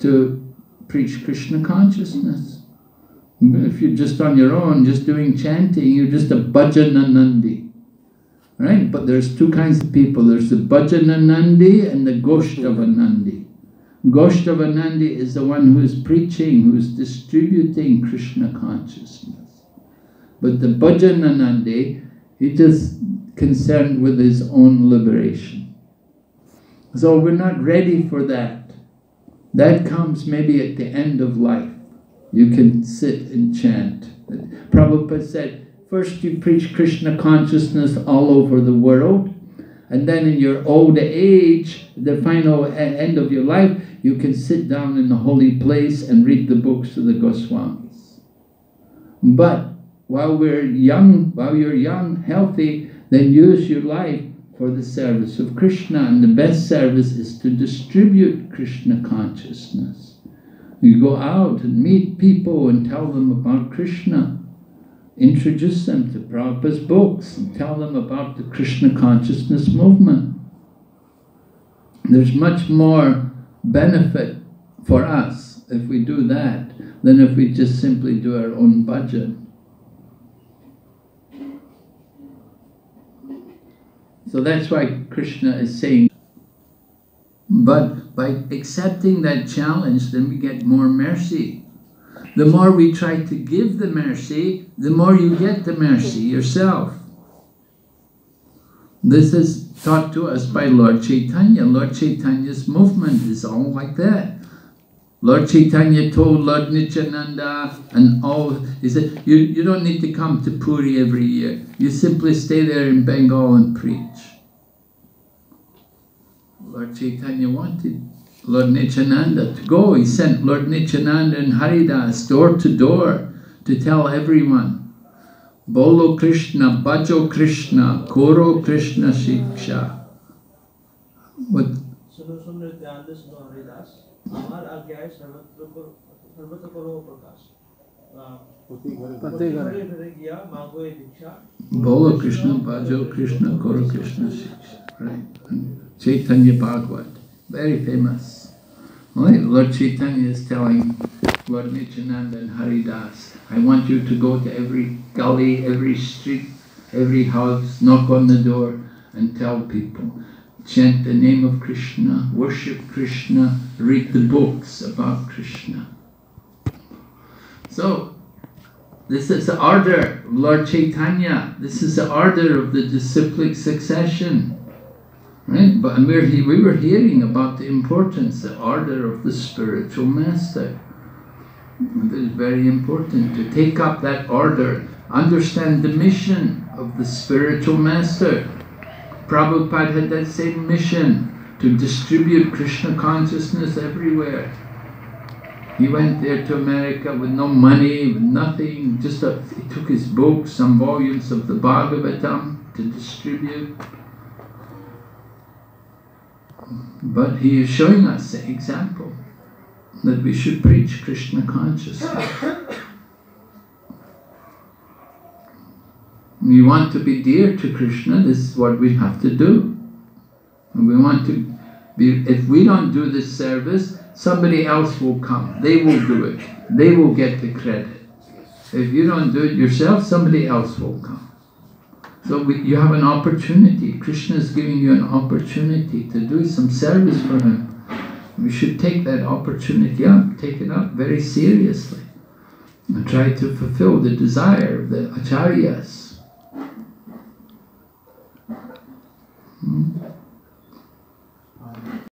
to preach Krishna consciousness. If you're just on your own, just doing chanting, you're just a bhajananandi. Right? But there's two kinds of people. There's the bhajananandi and the goshtavanandi. Goshtavanandi is the one who is preaching, who is distributing Krishna consciousness. But the bhajananandi, he just concerned with his own liberation. So we're not ready for that. That comes maybe at the end of life. You can sit and chant. Prabhupada said, first you preach Krishna consciousness all over the world, and then in your old age, the final end of your life, you can sit down in the holy place and read the books of the Goswamis. But while we're young, while you're young, healthy, then use your life for the service of Krishna. And the best service is to distribute Krishna consciousness. You go out and meet people and tell them about Krishna. Introduce them to Prabhupada's books and tell them about the Krishna consciousness movement. There's much more benefit for us if we do that than if we just simply do our own bhajan. So that's why Krishna is saying, but by accepting that challenge, then we get more mercy. The more we try to give the mercy, the more you get the mercy yourself. This is taught to us by Lord Chaitanya. Lord Chaitanya's movement is all like that. Lord Chaitanya told Lord Nityananda and all, he said, you, you don't need to come to Puri every year. You simply stay there in Bengal and preach. Lord Chaitanya wanted Lord Nityananda to go. He sent Lord Nityananda and Haridas door to door to tell everyone, Bolo Krishna, Bhajo Krishna, Koro Krishna Shiksha. What? আমার আজ্ঞায় সর্বত্র করো প্রকাশ Bolo Krishna, Bhajo Krishna, Koro Krishna Shiksha. Right. Chaitanya Bhagavad, very famous. Right? Lord Chaitanya is telling Lord Nityananda and Haridas, I want you to go to every gully, every street, every house, knock on the door and tell people chant the name of Krishna, worship Krishna, read the books about Krishna. So, this is the order of Lord Chaitanya. This is the order of the disciplic succession. Right? But we're, we were hearing about the importance, the order of the spiritual master. It is very important to take up that order, understand the mission of the spiritual master. Prabhupada had that same mission to distribute Krishna consciousness everywhere. He went there to America with no money, with nothing, just a, he took his books, some volumes of the Bhagavatam to distribute. But he is showing us the example that we should preach Krishna consciousness. We want to be dear to Krishna, this is what we have to do. We want to be, if we don't do this service, somebody else will come. They will do it. They will get the credit. If you don't do it yourself, somebody else will come. So we, you have an opportunity. Krishna is giving you an opportunity to do some service for him. We should take that opportunity up, take it up very seriously, and try to fulfill the desire of the acharyas